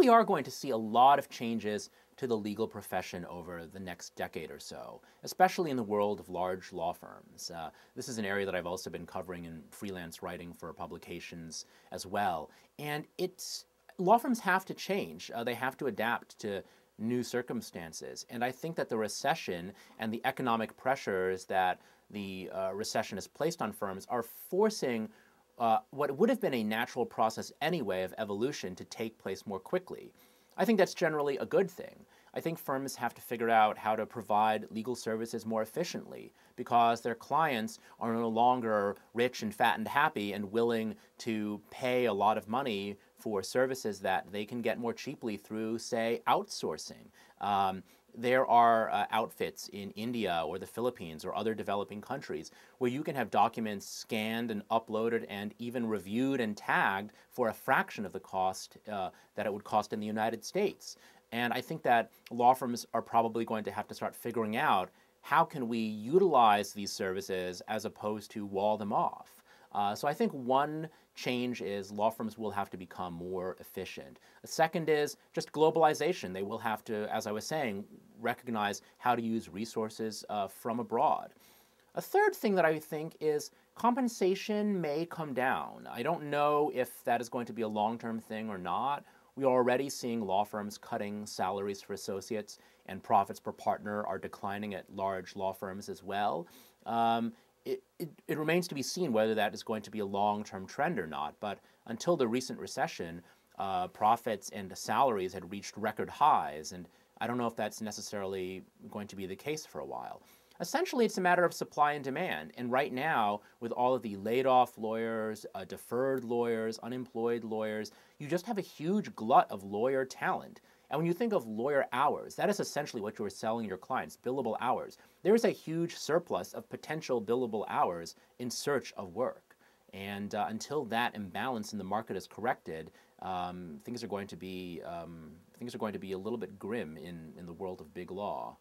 probably are going to see a lot of changes to the legal profession over the next decade or so, especially in the world of large law firms. Uh, this is an area that I've also been covering in freelance writing for publications as well. And it's law firms have to change. Uh, they have to adapt to new circumstances. And I think that the recession and the economic pressures that the uh, recession has placed on firms are forcing uh, what would have been a natural process anyway of evolution to take place more quickly. I think that's generally a good thing. I think firms have to figure out how to provide legal services more efficiently because their clients are no longer rich and fat and happy and willing to pay a lot of money for services that they can get more cheaply through, say, outsourcing. Um, there are uh, outfits in India or the Philippines or other developing countries where you can have documents scanned and uploaded and even reviewed and tagged for a fraction of the cost uh, that it would cost in the United States. And I think that law firms are probably going to have to start figuring out how can we utilize these services as opposed to wall them off. Uh, so I think one change is law firms will have to become more efficient. A second is just globalization. They will have to, as I was saying, recognize how to use resources uh, from abroad. A third thing that I think is compensation may come down. I don't know if that is going to be a long-term thing or not. We are already seeing law firms cutting salaries for associates, and profits per partner are declining at large law firms as well. Um, it, it, remains to be seen whether that is going to be a long-term trend or not. But until the recent recession, uh, profits and salaries had reached record highs, and I don't know if that's necessarily going to be the case for a while. Essentially, it's a matter of supply and demand. And right now, with all of the laid off lawyers, uh, deferred lawyers, unemployed lawyers, you just have a huge glut of lawyer talent. And when you think of lawyer hours, that is essentially what you are selling your clients, billable hours. There is a huge surplus of potential billable hours in search of work. And uh, until that imbalance in the market is corrected, um, things are going to be um, things are going to be a little bit grim in, in the world of big law.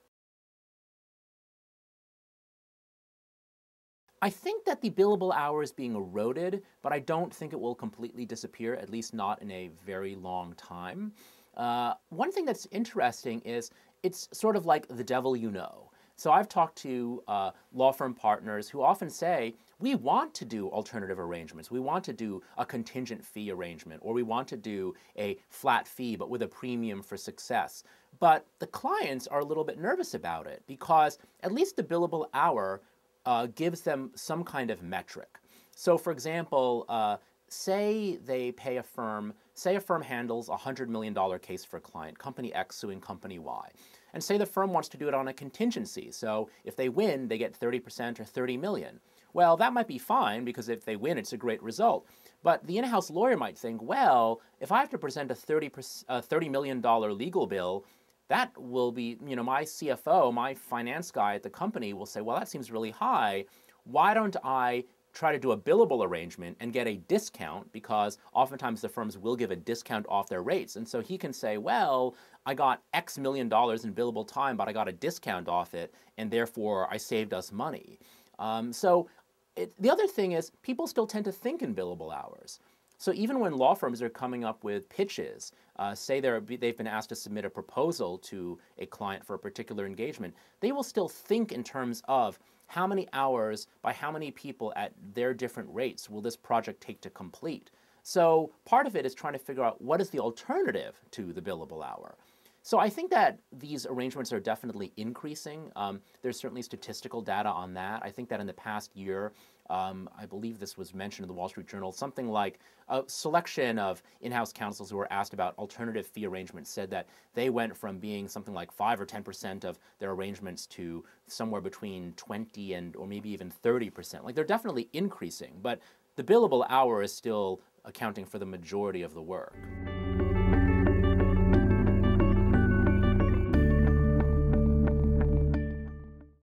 I think that the billable hour is being eroded, but I don't think it will completely disappear, at least not in a very long time. Uh, one thing that's interesting is it's sort of like the devil you know. So I've talked to uh, law firm partners who often say, we want to do alternative arrangements. We want to do a contingent fee arrangement, or we want to do a flat fee but with a premium for success. But the clients are a little bit nervous about it because at least the billable hour uh, gives them some kind of metric. So for example, uh, say they pay a firm, say a firm handles a $100 million case for a client, company X suing company Y. And say the firm wants to do it on a contingency. So if they win, they get 30% or 30 million. Well, that might be fine because if they win, it's a great result. But the in-house lawyer might think, well, if I have to present a 30, uh, $30 million legal bill, that will be, you know, my CFO, my finance guy at the company will say, well, that seems really high. Why don't I try to do a billable arrangement and get a discount because oftentimes the firms will give a discount off their rates. And so he can say, well, I got X million dollars in billable time, but I got a discount off it, and therefore I saved us money. Um, so it, the other thing is people still tend to think in billable hours. So even when law firms are coming up with pitches, uh, say they've been asked to submit a proposal to a client for a particular engagement, they will still think in terms of how many hours by how many people at their different rates will this project take to complete. So part of it is trying to figure out what is the alternative to the billable hour. So I think that these arrangements are definitely increasing. Um, there's certainly statistical data on that. I think that in the past year, um, I believe this was mentioned in the Wall Street Journal, something like a selection of in-house counsels who were asked about alternative fee arrangements said that they went from being something like 5 or 10% of their arrangements to somewhere between 20 and or maybe even 30%. Like they're definitely increasing, but the billable hour is still accounting for the majority of the work.